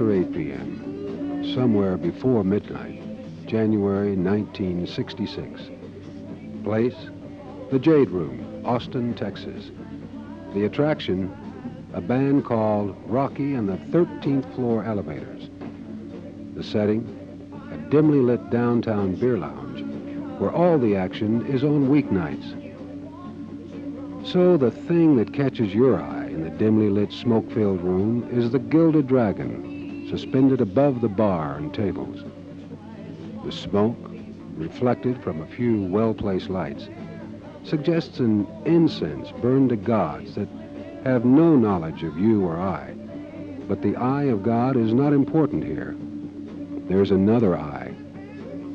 After 8 p.m., somewhere before midnight, January 1966. Place, the Jade Room, Austin, Texas. The attraction, a band called Roky and the 13th Floor Elevators. The setting, a dimly lit downtown beer lounge where all the action is on weeknights. So the thing that catches your eye in the dimly lit smoke-filled room is the Gilded Dragon, suspended above the bar and tables. The smoke, reflected from a few well-placed lights, suggests an incense burned to gods that have no knowledge of you or I. But the eye of God is not important here. There's another eye,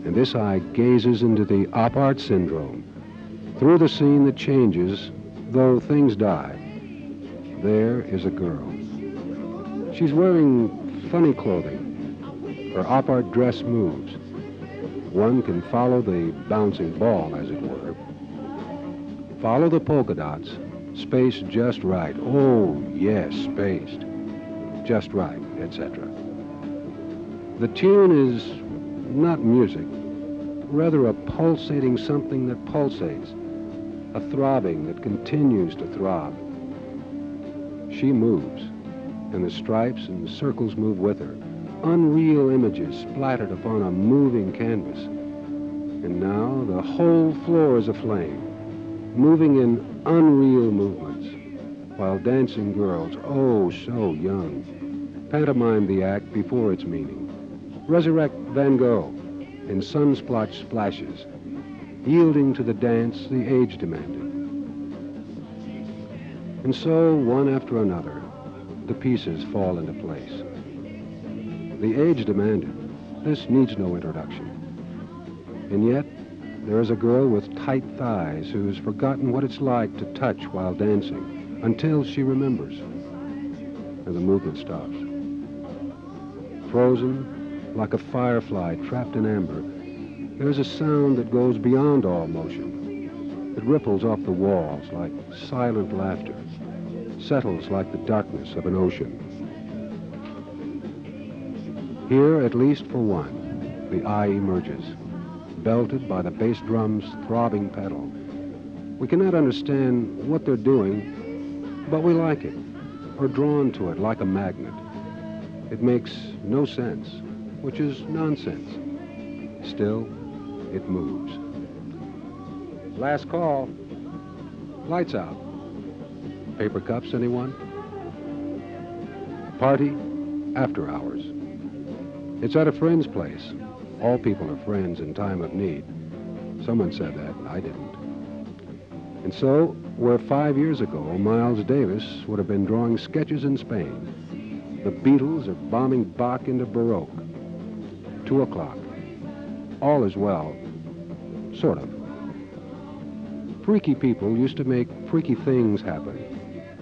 and this eye gazes into the op art syndrome, through the scene that changes, though things die. There is a girl. She's wearing funny clothing. Her op art dress moves. One can follow the bouncing ball, as it were. Follow the polka dots, spaced just right. Oh, yes, spaced. Just right, etc. The tune is not music, rather a pulsating something that pulsates, a throbbing that continues to throb. She moves, and the stripes and the circles move with her, unreal images splattered upon a moving canvas. And now the whole floor is aflame, moving in unreal movements, while dancing girls, oh so young, pantomime the act before its meaning. Resurrect Van Gogh in sun-splotched splashes, yielding to the dance the age demanded. And so, one after another, the pieces fall into place. The age demanded. This needs no introduction. And yet, there is a girl with tight thighs who's forgotten what it's like to touch while dancing until she remembers. And the movement stops. Frozen, like a firefly trapped in amber, there's a sound that goes beyond all motion. It ripples off the walls like silent laughter, settles like the darkness of an ocean. Here, at least for one, the eye emerges, belted by the bass drum's throbbing pedal. We cannot understand what they're doing, but we like it, are drawn to it like a magnet. It makes no sense, which is nonsense. Still, it moves. Last call. Lights out. Paper cups, anyone? Party after hours. It's at a friend's place. All people are friends in time of need. Someone said that, and I didn't. And so, where five years ago Miles Davis would have been drawing sketches in Spain, the Beatles are bombing Bach into Baroque. Two o'clock. All is well. Sort of. Freaky people used to make freaky things happen,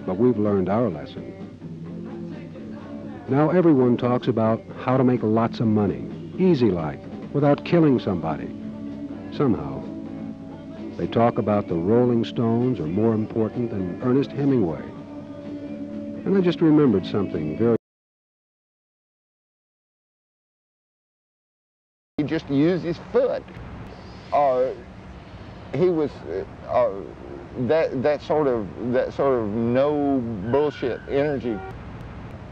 but we've learned our lesson. Now everyone talks about how to make lots of money, easy like, without killing somebody. Somehow. They talk about the Rolling Stones are more important than Ernest Hemingway. And I just remembered something very He just used his foot. Or he was, uh, that, that sort of, that sort of no bullshit energy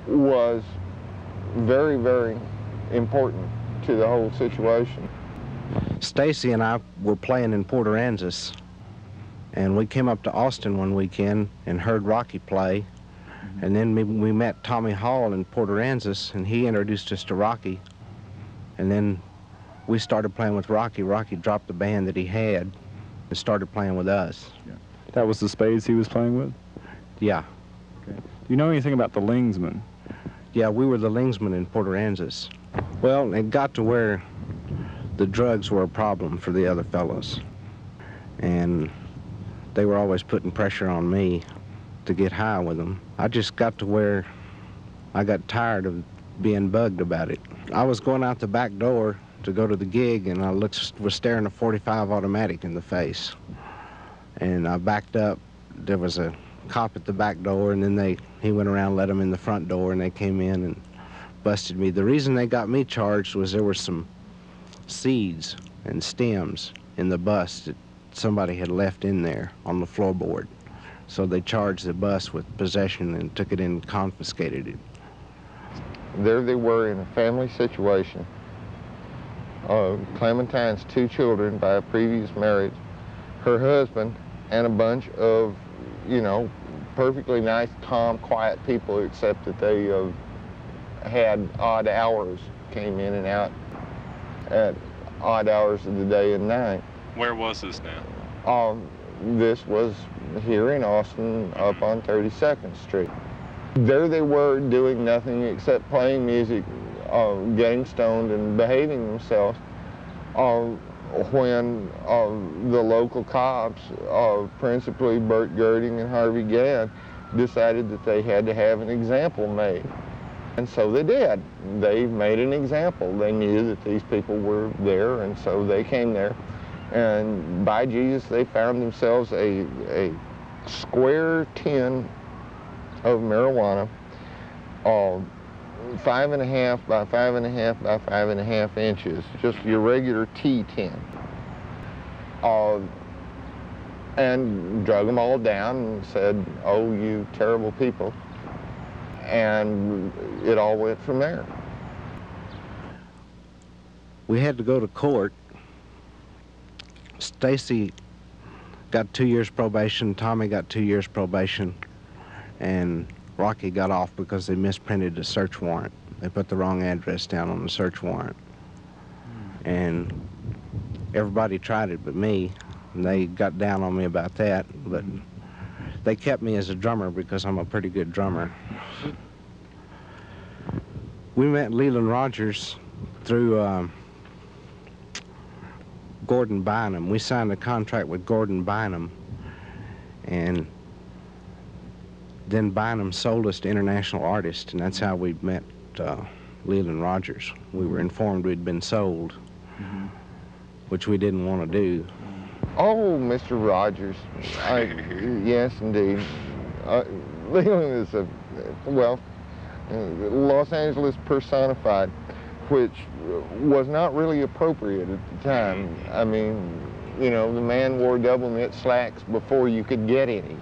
was very, very important to the whole situation. Stacy and I were playing in Port Aransas, and we came up to Austin one weekend and heard Roky play. Mm-hmm. And then we, we met Tommy Hall in Port Aransas, and he introduced us to Roky. And then we started playing with Roky. Roky dropped the band that he had and started playing with us. That was the spades he was playing with? Yeah. Do you know anything about the Lingsman? Yeah, we were the Lingsmen in Port Aransas. Well, it got to where the drugs were a problem for the other fellows. And they were always putting pressure on me to get high with them. I just got to where I got tired of being bugged about it. I was going out the back door to go to the gig, and I looked, was staring a 45 automatic in the face. And I backed up. There was a cop at the back door, and then they he went around, let them in the front door, and they came in and busted me. The reason they got me charged was there were some seeds and stems in the bus that somebody had left in there on the floorboard. So they charged the bus with possession and took it in and confiscated it. There they were in a family situation. Uh, Clementine's two children by a previous marriage, her husband, and a bunch of, you know, perfectly nice, calm, quiet people, except that they uh, had odd hours, came in and out at odd hours of the day and night. Where was this now? Um, this was here in Austin up on 32nd Street. There they were doing nothing except playing music, uh, getting stoned and behaving themselves uh, when uh, the local cops, uh, principally Bert Gerding and Harvey Gadd, decided that they had to have an example made. And so they did. They made an example. They knew that these people were there, and so they came there. And by Jesus, they found themselves a, a square tin of marijuana, uh, five and a half by five and a half by five and a half inches, just your regular tea tin. Uh, and drug them all down and said, oh, you terrible people. And it all went from there. We had to go to court. Stacy got two years probation, Tommy got two years probation, and Roky got off because they misprinted the search warrant. They put the wrong address down on the search warrant. And everybody tried it but me, and they got down on me about that, but they kept me as a drummer because I'm a pretty good drummer. We met Leland Rogers through um, Gordon Bynum. We signed a contract with Gordon Bynum, and then Bynum sold us to International Artists, and that's how we met uh, Leland Rogers. We were informed we'd been sold, which we didn't want to do. Oh, Mr. Rogers. I, yes, indeed. Uh, Leland is a, well, Los Angeles personified, which was not really appropriate at the time. I mean, you know, the man wore double knit slacks before you could get any.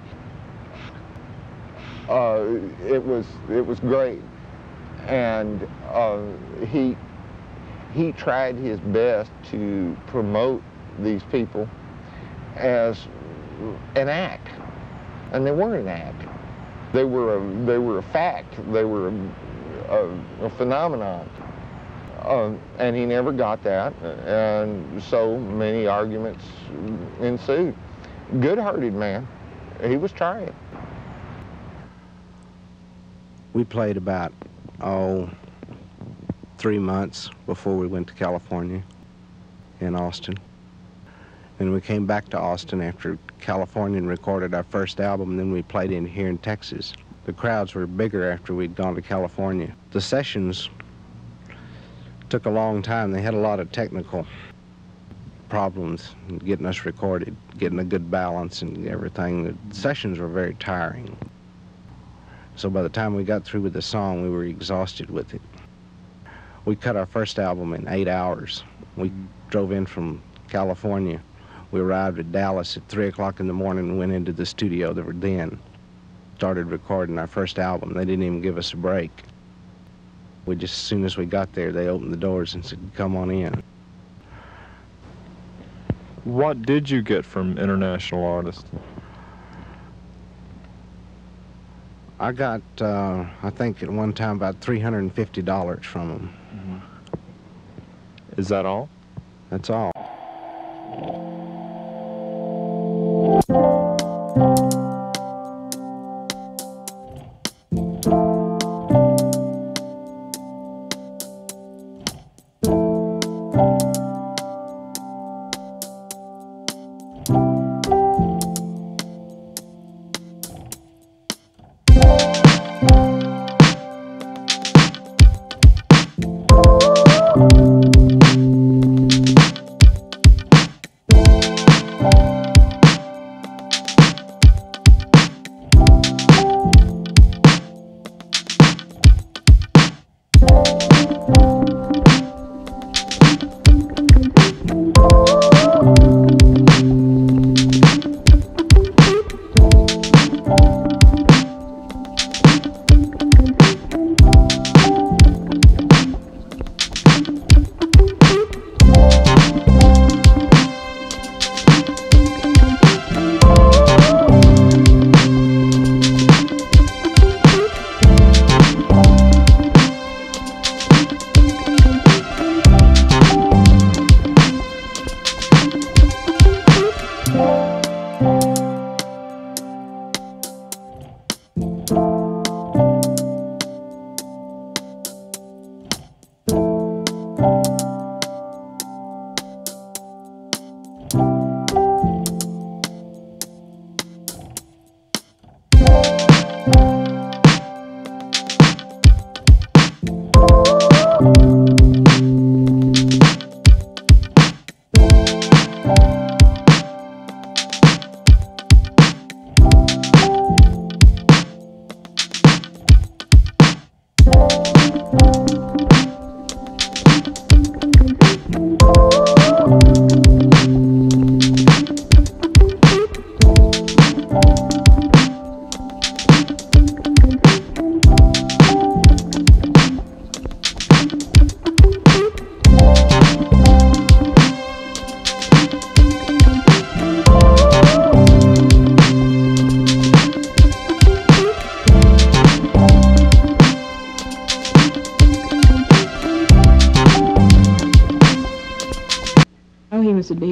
Uh, it was it was great, and uh, he he tried his best to promote these people as an act, and they weren't an act. They were a, they were a fact. They were a, a, a phenomenon. Uh, and he never got that, and so many arguments ensued. Good-hearted man. He was trying. We played about, oh, three months before we went to California in Austin. And we came back to Austin after California and recorded our first album, and then we played in here in Texas. The crowds were bigger after we'd gone to California. The sessions took a long time. They had a lot of technical problems getting us recorded, getting a good balance and everything. The sessions were very tiring. So by the time we got through with the song, we were exhausted with it. We cut our first album in eight hours. We mm-hmm. drove in from California. We arrived at Dallas at 3 o'clock in the morning and went into the studio that were then. Started recording our first album. They didn't even give us a break. We just, as soon as we got there, they opened the doors and said, come on in. What did you get from international artists? I got, uh, I think at one time, about $350 from them. Is that all? That's all.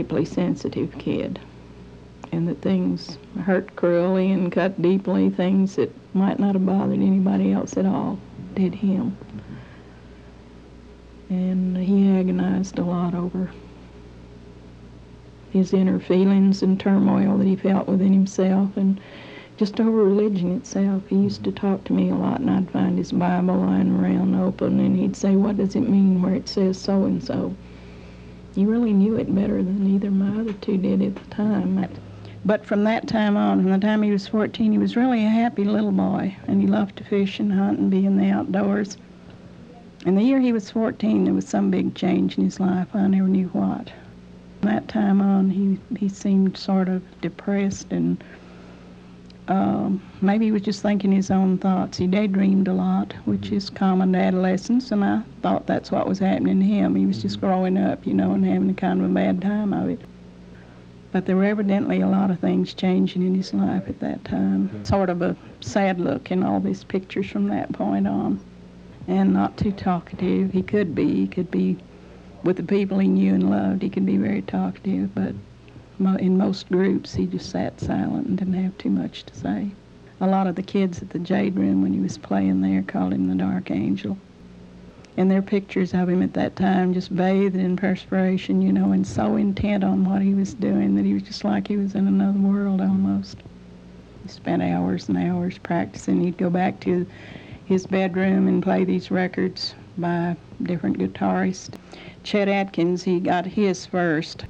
Deeply sensitive kid and that things hurt cruelly and cut deeply, things that might not have bothered anybody else at all, did him. And he agonized a lot over his inner feelings and turmoil that he felt within himself and just over religion itself. He used to talk to me a lot, and I'd find his Bible lying around open, and he'd say, What does it mean where it says so and so? He really knew it better than either my other two did at the time. But from that time on, from the time he was 14, he was really a happy little boy, and he loved to fish and hunt and be in the outdoors. And the year he was 14, there was some big change in his life. I never knew what. From that time on, he, he seemed sort of depressed and um, maybe he was just thinking his own thoughts. He daydreamed a lot, which mm-hmm. is common to adolescents, and I thought that's what was happening to him. He was just mm-hmm. growing up, you know, and having a kind of a bad time of it. But there were evidently a lot of things changing in his life at that time. Mm-hmm. Sort of a sad look in all these pictures from that point on. And not too talkative. He could be. He could be with the people he knew and loved. He could be very talkative, but in most groups, he just sat silent and didn't have too much to say. A lot of the kids at the Jade Room when he was playing there called him the Dark Angel. And there are pictures of him at that time just bathed in perspiration, you know, and so intent on what he was doing that he was just like he was in another world almost. He spent hours and hours practicing. He'd go back to his bedroom and play these records by different guitarists. Chet Atkins, he got his first.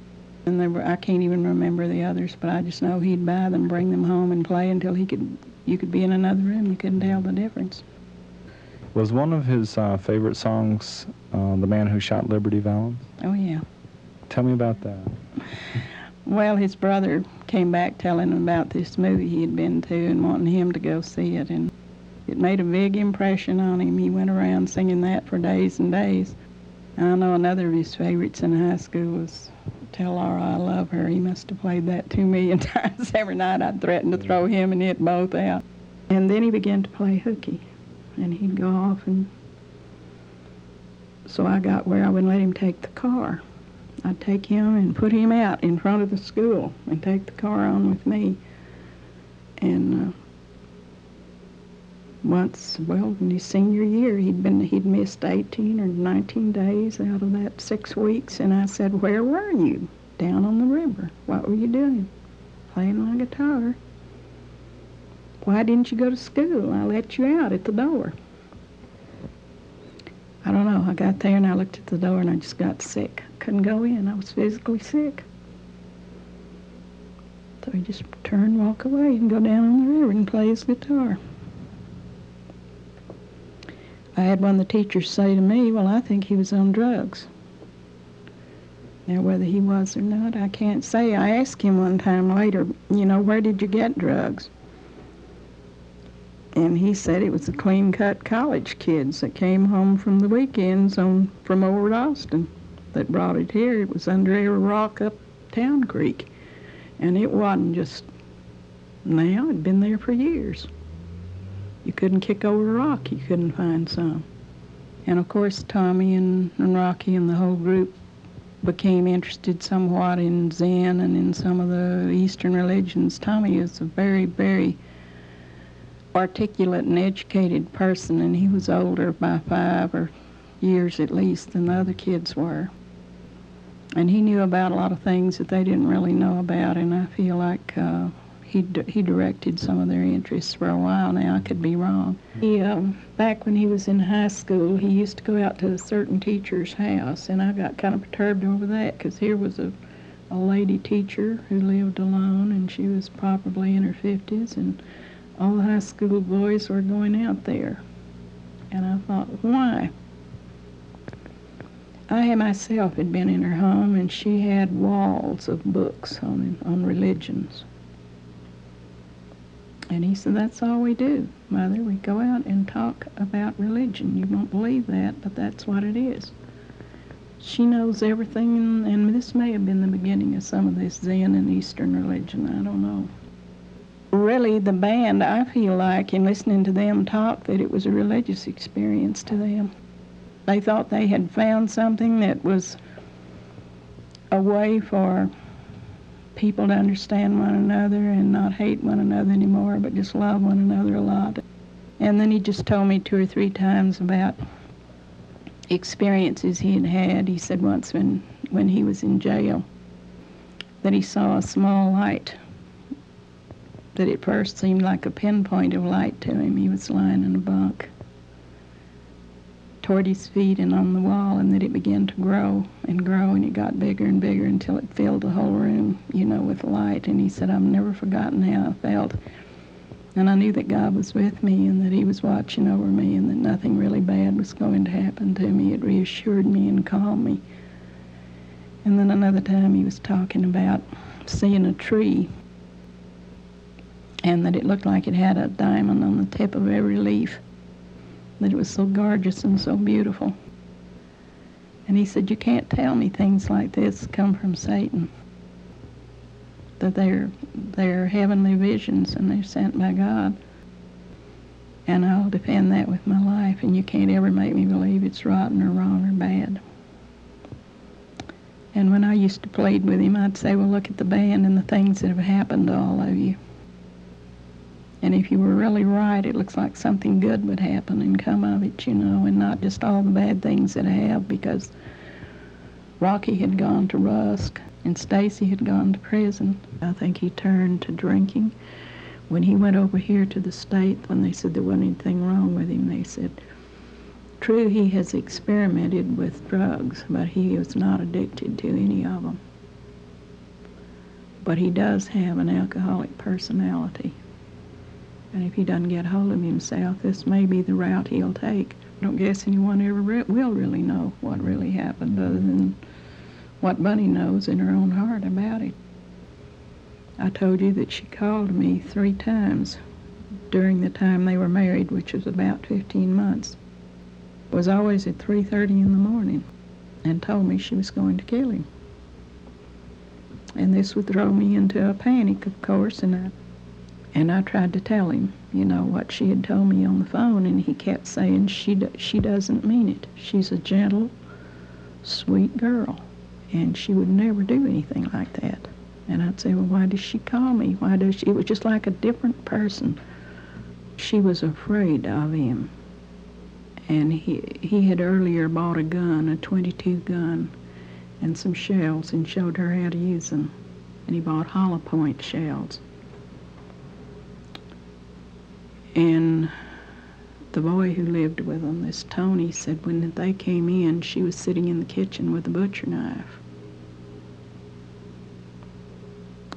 And there were, I can't even remember the others, but I just know he'd buy them, bring them home, and play until he could. You could be in another room, you couldn't tell the difference. Was one of his uh, favorite songs uh, "The Man Who Shot Liberty Valance"? Oh yeah. Tell me about that. Well, his brother came back telling him about this movie he had been to and wanting him to go see it, and it made a big impression on him. He went around singing that for days and days. I know another of his favorites in high school was Tell Laura I Love Her. He must have played that two million times every night. I'd threaten to throw him and it both out. And then he began to play hooky, and he'd go off and so I got where I wouldn't let him take the car. I'd take him and put him out in front of the school and take the car on with me. And uh, once, well, in his senior year, he'd been he'd missed 18 or 19 days out of that six weeks, and I said, "Where were you? Down on the river. What were you doing? Playing my guitar. Why didn't you go to school? I let you out at the door." I don't know. I got there and I looked at the door and I just got sick. Couldn't go in. I was physically sick. So he just turned, walk away, and go down on the river and play his guitar. I had one of the teachers say to me, Well, I think he was on drugs. Now, whether he was or not, I can't say. I asked him one time later, You know, where did you get drugs? And he said it was the clean cut college kids that came home from the weekends on from at Austin that brought it here. It was under a rock up Town Creek. And it wasn't just now, it'd been there for years. You couldn't kick over a rock, you couldn't find some. And of course, Tommy and, and Roky and the whole group became interested somewhat in Zen and in some of the Eastern religions. Tommy is a very, very articulate and educated person, and he was older by five or years at least than the other kids were. And he knew about a lot of things that they didn't really know about, and I feel like uh, he he directed some of their interests for a while now. I could be wrong. He um, back when he was in high school, he used to go out to a certain teacher's house, and I got kind of perturbed over that because here was a a lady teacher who lived alone, and she was probably in her fifties, and all the high school boys were going out there. And I thought, why? I myself had been in her home, and she had walls of books on on religions. And he said, That's all we do, Mother. We go out and talk about religion. You won't believe that, but that's what it is. She knows everything, and, this may have been the beginning of some of this Zen and Eastern religion. I don't know. Really, the band, I feel like, in listening to them talk, that it was a religious experience to them. They thought they had found something that was a way for people to understand one another and not hate one another anymore, but just love one another a lot. And then he just told me two or three times about experiences he had had. He said once when, when he was in jail that he saw a small light that at first seemed like a pinpoint of light to him. He was lying in a bunk toward his feet and on the wall, and that it began to grow and grow, and it got bigger and bigger until it filled the whole room, you know, with light. And he said, I've never forgotten how I felt. And I knew that God was with me and that He was watching over me and that nothing really bad was going to happen to me. It reassured me and calmed me. And then another time he was talking about seeing a tree and that it looked like it had a diamond on the tip of every leaf that it was so gorgeous and so beautiful. And he said, You can't tell me things like this come from Satan. That they're, they're heavenly visions and they're sent by God. And I'll defend that with my life, and you can't ever make me believe it's rotten or wrong or bad. And when I used to plead with him, I'd say, Well, look at the band and the things that have happened to all of you. And if you were really right, it looks like something good would happen and come of it, you know, and not just all the bad things that have because Roky had gone to Rusk and Stacy had gone to prison. I think he turned to drinking. When he went over here to the state, when they said there wasn't anything wrong with him, they said, true, he has experimented with drugs, but he is not addicted to any of them. But he does have an alcoholic personality. And if he doesn't get hold of himself, this may be the route he'll take. I don't guess anyone ever re- will really know what really happened other than what Bunny knows in her own heart about it. I told you that she called me three times during the time they were married, which was about 15 months. It was always at 3.30 in the morning and told me she was going to kill him. And this would throw me into a panic, of course, and I and I tried to tell him, you know, what she had told me on the phone, and he kept saying she do- she doesn't mean it. She's a gentle, sweet girl, and she would never do anything like that. And I'd say, well, why does she call me? Why does she? It was just like a different person. She was afraid of him, and he he had earlier bought a gun, a 22 gun, and some shells, and showed her how to use them. And he bought hollow point shells and the boy who lived with them, this Tony, said when they came in, she was sitting in the kitchen with a butcher knife.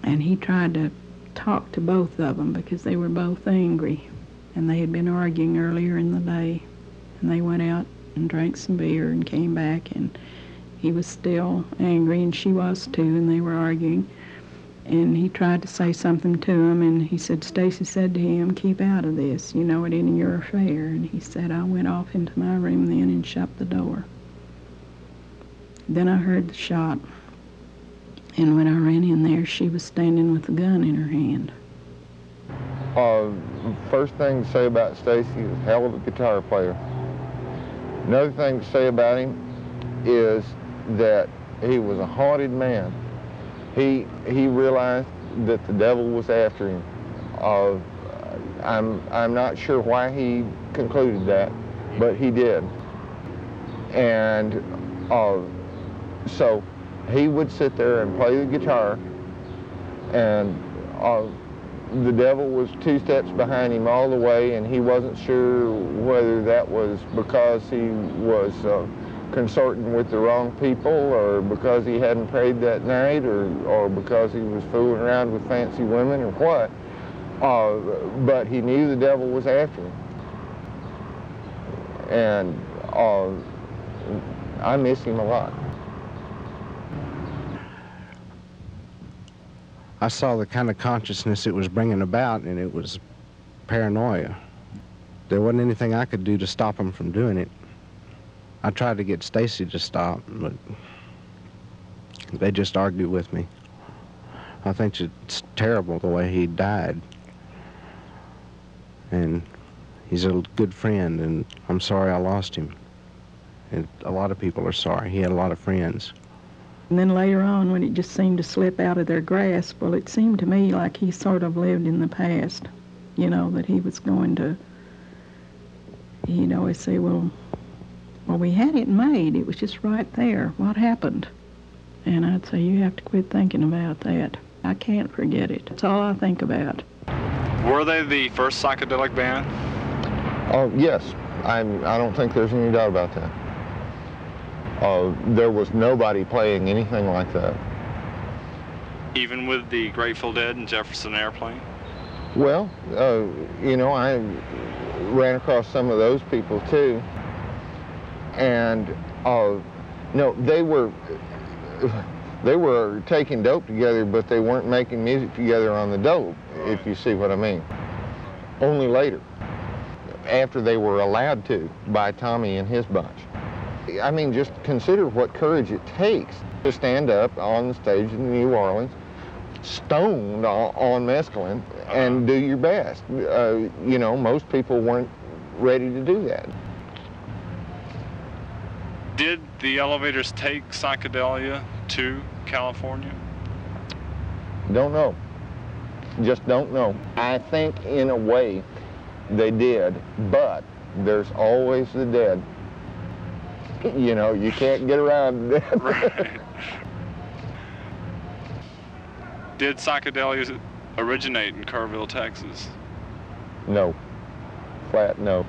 And he tried to talk to both of them because they were both angry. And they had been arguing earlier in the day. And they went out and drank some beer and came back, and he was still angry, and she was too, and they were arguing and he tried to say something to him and he said stacy said to him keep out of this. You know it ain't your affair. And he said i went off into my room then and shut the door. Then i heard the shot. And when i ran in there she was standing with a gun in her hand. Uh, first thing to say about stacy is hell of a guitar player. Another thing to say about him is that he was a haunted man he he realized that the devil was after him. Uh, I'm I'm not sure why he concluded that, but he did. And uh, so he would sit there and play the guitar, and uh, the devil was two steps behind him all the way, and he wasn't sure whether that was because he was uh, consorting with the wrong people or because he hadn't prayed that night or, or because he was fooling around with fancy women or what. Uh, but he knew the devil was after him. And uh, I miss him a lot. I saw the kind of consciousness it was bringing about, and it was paranoia. There wasn't anything I could do to stop him from doing it. I tried to get Stacy to stop, but they just argued with me. I think it's terrible the way he died. And he's a good friend, and I'm sorry I lost him. And a lot of people are sorry. He had a lot of friends. And then later on, when it just seemed to slip out of their grasp, well, it seemed to me like he sort of lived in the past. You know, that he was going to, he'd always say, well, well, we had it made. It was just right there. What happened? And I'd say, you have to quit thinking about that. I can't forget it. That's all I think about. Were they the first psychedelic band? Oh, yes. I'm, I don't think there's any doubt about that. Uh, there was nobody playing anything like that. Even with the Grateful Dead and Jefferson Airplane? Well, uh, you know, I ran across some of those people too. And, uh, no, they were, they were taking dope together, but they weren't making music together on the dope, if you see what I mean. Only later, after they were allowed to by Tommy and his bunch. I mean, just consider what courage it takes to stand up on the stage in New Orleans, stoned on, mescaline, and do your best. Uh, you know, most people weren't ready to do that. Did the elevators take psychedelia to California? Don't know. Just don't know. I think in a way they did, but there's always the dead. You know, you can't get around the dead. Right. Did psychedelia originate in Kerrville, Texas? no. Flat no.